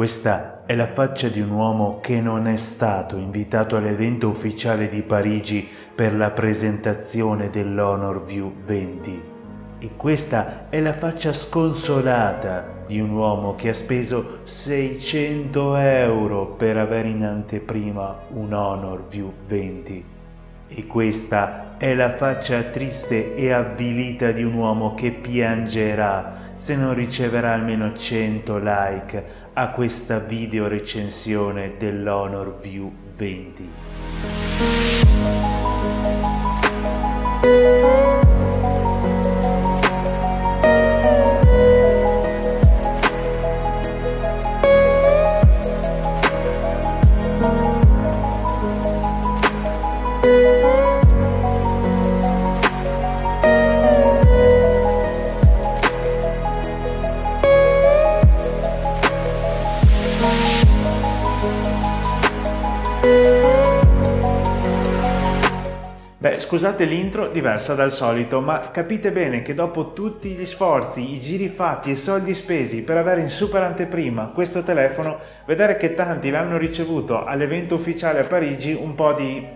Questa è la faccia di un uomo che non è stato invitato all'evento ufficiale di Parigi per la presentazione dell'Honor View 20. E questa è la faccia sconsolata di un uomo che ha speso 600 euro per avere in anteprima un Honor View 20. E questa è la faccia triste e avvilita di un uomo che piangerà se non riceverà almeno 100 like a questa video recensione dell'Honor View 20. Scusate l'intro diversa dal solito, ma capite bene che dopo tutti gli sforzi, i giri fatti e i soldi spesi per avere in super anteprima questo telefono, vedere che tanti l'hanno ricevuto all'evento ufficiale a Parigi, un po' di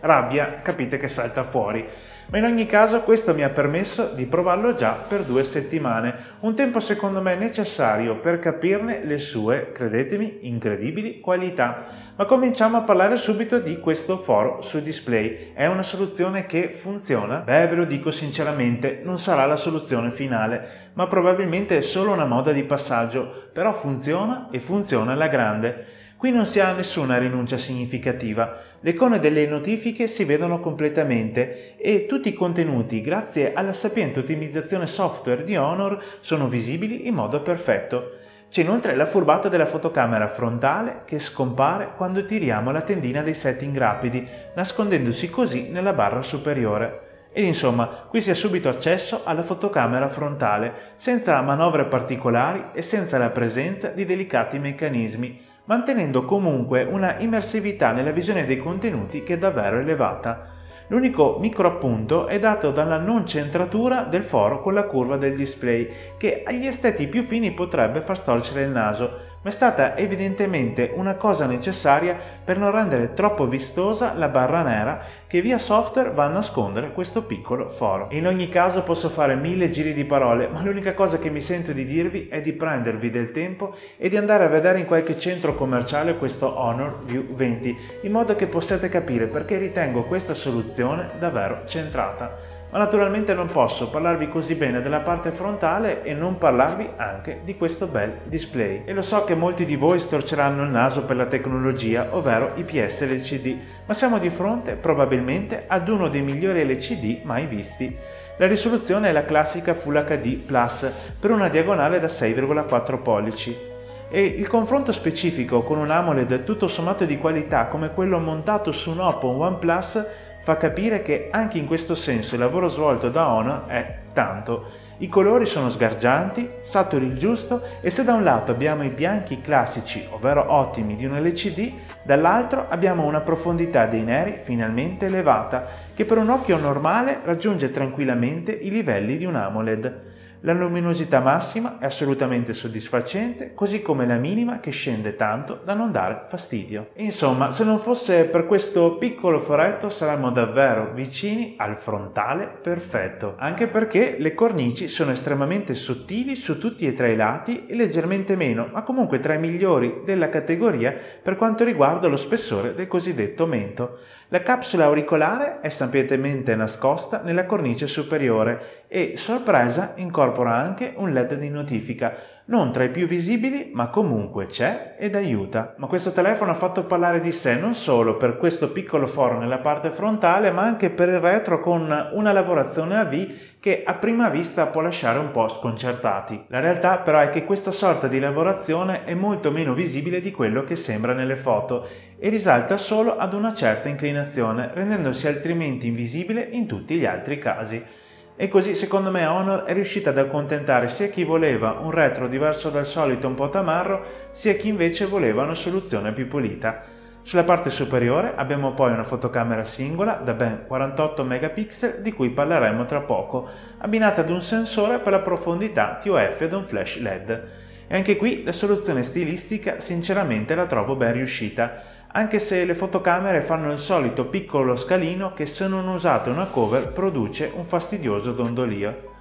rabbia, capite che salta fuori ma in ogni caso questo mi ha permesso di provarlo già per due settimane, un tempo secondo me necessario per capirne le sue, credetemi, incredibili qualità. Ma cominciamo a parlare subito di questo foro su display. È una soluzione che funziona? Beh, ve lo dico sinceramente, non sarà la soluzione finale, ma probabilmente è solo una moda di passaggio, però funziona e funziona alla grande. Qui non si ha nessuna rinuncia significativa, le icone delle notifiche si vedono completamente e tutti i contenuti, grazie alla sapiente ottimizzazione software di Honor, sono visibili in modo perfetto. C'è inoltre la furbata della fotocamera frontale che scompare quando tiriamo la tendina dei setting rapidi, nascondendosi così nella barra superiore. Ed insomma, qui si ha subito accesso alla fotocamera frontale, senza manovre particolari e senza la presenza di delicati meccanismi, mantenendo comunque una immersività nella visione dei contenuti che è davvero elevata. L'unico micro appunto è dato dalla non centratura del foro con la curva del display, che agli esteti più fini potrebbe far storcere il naso, ma è stata evidentemente una cosa necessaria per non rendere troppo vistosa la barra nera che via software va a nascondere questo piccolo foro. In ogni caso posso fare mille giri di parole, ma l'unica cosa che mi sento di dirvi è di prendervi del tempo e di andare a vedere in qualche centro commerciale questo Honor View 20, in modo che possiate capire perché ritengo questa soluzione davvero centrata ma naturalmente non posso parlarvi così bene della parte frontale e non parlarvi anche di questo bel display. E lo so che molti di voi storceranno il naso per la tecnologia, ovvero IPS LCD, ma siamo di fronte probabilmente ad uno dei migliori LCD mai visti. La risoluzione è la classica Full HD Plus per una diagonale da 6,4 pollici e il confronto specifico con un AMOLED tutto sommato di qualità come quello montato su un Oppo OnePlus fa capire che anche in questo senso il lavoro svolto da Honor è tanto. I colori sono sgargianti, saturi il giusto e se da un lato abbiamo i bianchi classici, ovvero ottimi di un LCD, dall'altro abbiamo una profondità dei neri finalmente elevata, che per un occhio normale raggiunge tranquillamente i livelli di un AMOLED. La luminosità massima è assolutamente soddisfacente, così come la minima che scende tanto da non dare fastidio. Insomma, se non fosse per questo piccolo foretto saremmo davvero vicini al frontale perfetto, anche perché le cornici sono estremamente sottili su tutti e tre i lati e leggermente meno, ma comunque tra i migliori della categoria per quanto riguarda lo spessore del cosiddetto mento. La capsula auricolare è sapientemente nascosta nella cornice superiore e, sorpresa, incorpora incorpora anche un LED di notifica, non tra i più visibili, ma comunque c'è ed aiuta. Ma questo telefono ha fatto parlare di sé non solo per questo piccolo foro nella parte frontale, ma anche per il retro con una lavorazione a V che a prima vista può lasciare un po' sconcertati. La realtà però è che questa sorta di lavorazione è molto meno visibile di quello che sembra nelle foto e risalta solo ad una certa inclinazione, rendendosi altrimenti invisibile in tutti gli altri casi. E così secondo me Honor è riuscita ad accontentare sia chi voleva un retro diverso dal solito un po' tamarro, sia chi invece voleva una soluzione più pulita. Sulla parte superiore abbiamo poi una fotocamera singola da ben 48 megapixel di cui parleremo tra poco, abbinata ad un sensore per la profondità TOF ed un flash LED. E anche qui la soluzione stilistica sinceramente la trovo ben riuscita, anche se le fotocamere fanno il solito piccolo scalino che se non usate una cover produce un fastidioso dondolio.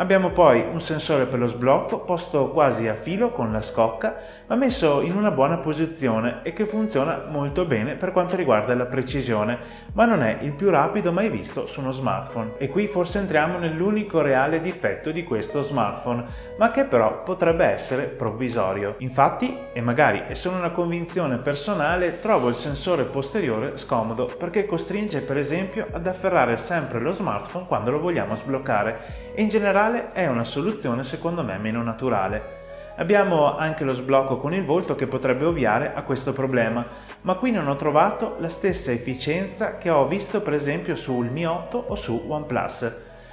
Abbiamo poi un sensore per lo sblocco posto quasi a filo con la scocca ma messo in una buona posizione e che funziona molto bene per quanto riguarda la precisione ma non è il più rapido mai visto su uno smartphone e qui forse entriamo nell'unico reale difetto di questo smartphone ma che però potrebbe essere provvisorio. Infatti, e magari è solo una convinzione personale, trovo il sensore posteriore scomodo perché costringe per esempio ad afferrare sempre lo smartphone quando lo vogliamo sbloccare e in generale è una soluzione secondo me meno naturale. Abbiamo anche lo sblocco con il volto che potrebbe ovviare a questo problema, ma qui non ho trovato la stessa efficienza che ho visto per esempio sul Mi 8 o su OnePlus.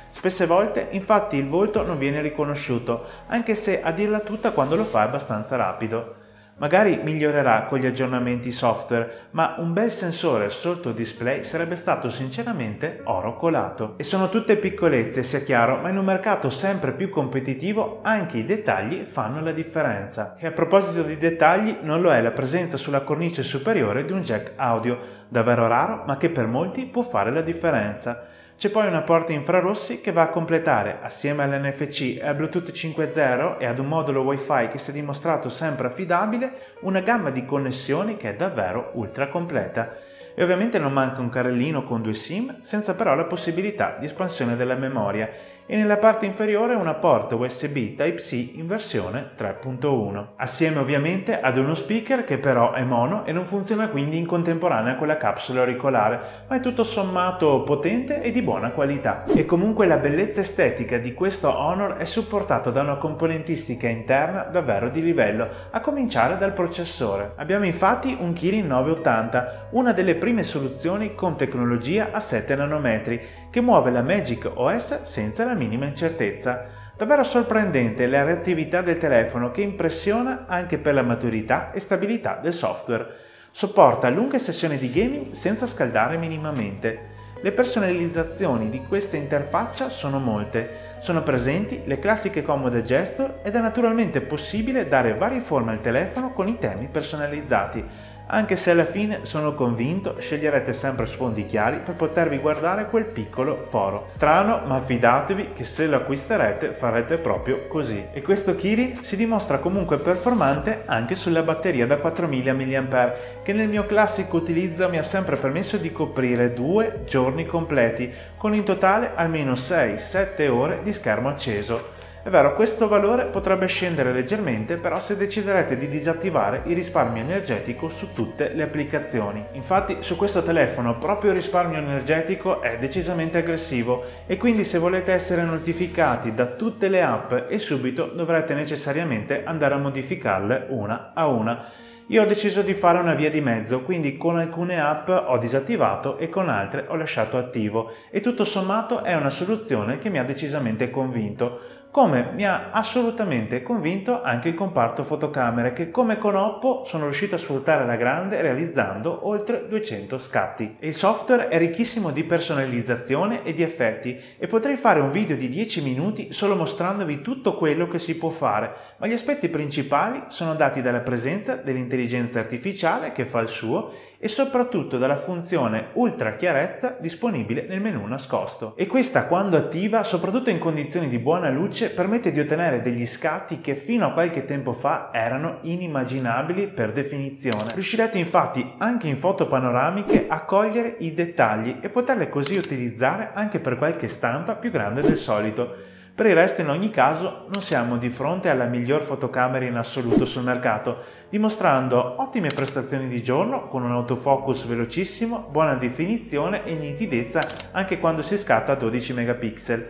Spesse volte infatti il volto non viene riconosciuto, anche se a dirla tutta quando lo fa è abbastanza rapido. Magari migliorerà con gli aggiornamenti software, ma un bel sensore sotto display sarebbe stato sinceramente oro colato. E sono tutte piccolezze, sia chiaro, ma in un mercato sempre più competitivo anche i dettagli fanno la differenza. E a proposito di dettagli, non lo è la presenza sulla cornice superiore di un jack audio, davvero raro, ma che per molti può fare la differenza. C'è poi una porta infrarossi che va a completare, assieme all'NFC e al Bluetooth 5.0 e ad un modulo Wi-Fi che si è dimostrato sempre affidabile, una gamma di connessioni che è davvero ultra completa. E ovviamente non manca un carrellino con due SIM, senza però la possibilità di espansione della memoria e nella parte inferiore una porta USB Type-C in versione 3.1, assieme ovviamente ad uno speaker che però è mono e non funziona quindi in contemporanea con la capsula auricolare, ma è tutto sommato potente e di buona qualità. E comunque la bellezza estetica di questo Honor è supportato da una componentistica interna davvero di livello, a cominciare dal processore. Abbiamo infatti un Kirin 980, una delle prime soluzioni con tecnologia a 7 nanometri, che muove la Magic OS senza la minima incertezza. Davvero sorprendente la reattività del telefono che impressiona anche per la maturità e stabilità del software. Sopporta lunghe sessioni di gaming senza scaldare minimamente. Le personalizzazioni di questa interfaccia sono molte. Sono presenti le classiche comode gesture ed è naturalmente possibile dare varie forme al telefono con i temi personalizzati, anche se alla fine sono convinto sceglierete sempre sfondi chiari per potervi guardare quel piccolo foro. Strano, ma fidatevi che se lo acquisterete farete proprio così. E questo Kirin si dimostra comunque performante anche sulla batteria da 4000 mAh, che nel mio classico utilizzo mi ha sempre permesso di coprire due giorni completi, con in totale almeno 6-7 ore di schermo acceso. È vero, questo valore potrebbe scendere leggermente, però se deciderete di disattivare il risparmio energetico su tutte le applicazioni. Infatti su questo telefono proprio il risparmio energetico è decisamente aggressivo e quindi se volete essere notificati da tutte le app e subito dovrete necessariamente andare a modificarle una a una. Io ho deciso di fare una via di mezzo, quindi con alcune app ho disattivato e con altre ho lasciato attivo e tutto sommato è una soluzione che mi ha decisamente convinto come mi ha assolutamente convinto anche il comparto fotocamere che come con Oppo sono riuscito a sfruttare alla grande realizzando oltre 200 scatti. Il software è ricchissimo di personalizzazione e di effetti e potrei fare un video di 10 minuti solo mostrandovi tutto quello che si può fare, ma gli aspetti principali sono dati dalla presenza dell'intelligenza artificiale che fa il suo e soprattutto dalla funzione ultra chiarezza disponibile nel menu nascosto. E questa quando attiva, soprattutto in condizioni di buona luce, permette di ottenere degli scatti che fino a qualche tempo fa erano inimmaginabili per definizione. Riuscirete infatti anche in foto panoramiche a cogliere i dettagli e poterle così utilizzare anche per qualche stampa più grande del solito per il resto in ogni caso non siamo di fronte alla miglior fotocamera in assoluto sul mercato, dimostrando ottime prestazioni di giorno con un autofocus velocissimo, buona definizione e nitidezza anche quando si scatta a 12 megapixel.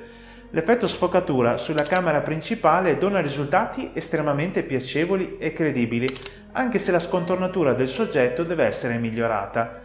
L'effetto sfocatura sulla camera principale dona risultati estremamente piacevoli e credibili, anche se la scontornatura del soggetto deve essere migliorata.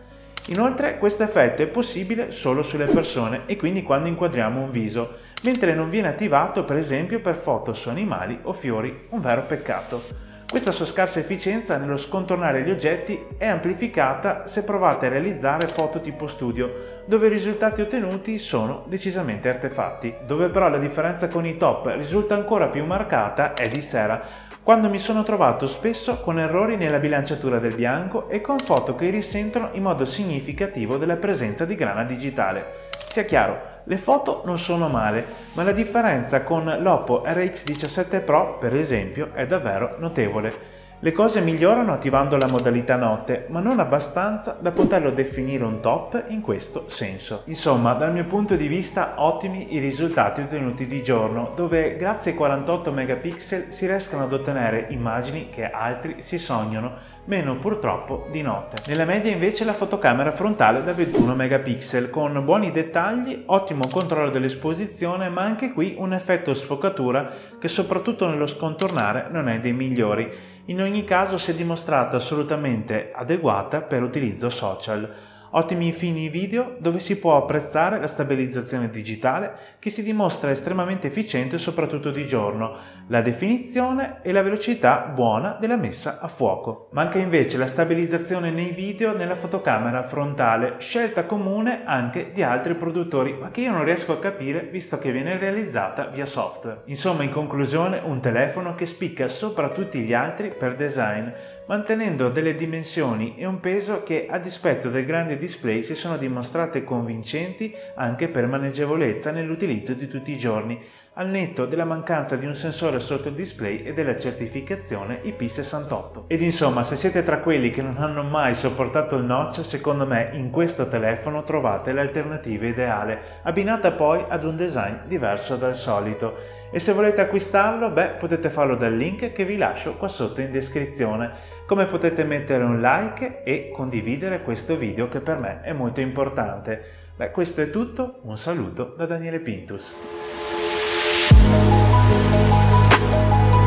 Inoltre questo effetto è possibile solo sulle persone e quindi quando inquadriamo un viso, mentre non viene attivato per esempio per foto su animali o fiori, un vero peccato. Questa sua scarsa efficienza nello scontornare gli oggetti è amplificata se provate a realizzare foto tipo studio, dove i risultati ottenuti sono decisamente artefatti. Dove però la differenza con i top risulta ancora più marcata è di sera, quando mi sono trovato spesso con errori nella bilanciatura del bianco e con foto che risentono in modo significativo della presenza di grana digitale. Sia chiaro, le foto non sono male, ma la differenza con l'Oppo RX17 Pro, per esempio, è davvero notevole. Le cose migliorano attivando la modalità notte, ma non abbastanza da poterlo definire un top in questo senso. Insomma, dal mio punto di vista ottimi i risultati ottenuti di giorno, dove grazie ai 48 megapixel si riescono ad ottenere immagini che altri si sognano meno purtroppo di notte. Nella media invece la fotocamera frontale da 21 megapixel con buoni dettagli, ottimo controllo dell'esposizione ma anche qui un effetto sfocatura che soprattutto nello scontornare non è dei migliori. In ogni caso si è dimostrata assolutamente adeguata per utilizzo social. Ottimi infine i video dove si può apprezzare la stabilizzazione digitale che si dimostra estremamente efficiente soprattutto di giorno, la definizione e la velocità buona della messa a fuoco. Manca invece la stabilizzazione nei video nella fotocamera frontale, scelta comune anche di altri produttori, ma che io non riesco a capire visto che viene realizzata via software. Insomma, in conclusione, un telefono che spicca sopra tutti gli altri per design, mantenendo delle dimensioni e un peso che a dispetto del grande display si sono dimostrate convincenti anche per maneggevolezza nell'utilizzo di tutti i giorni, al netto della mancanza di un sensore sotto il display e della certificazione IP68. Ed insomma, se siete tra quelli che non hanno mai sopportato il notch, secondo me in questo telefono trovate l'alternativa ideale, abbinata poi ad un design diverso dal solito. E se volete acquistarlo, beh, potete farlo dal link che vi lascio qua sotto in descrizione. Come potete mettere un like e condividere questo video che per me è molto importante. Beh, questo è tutto, un saluto da Daniele Pintus.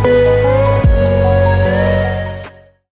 Música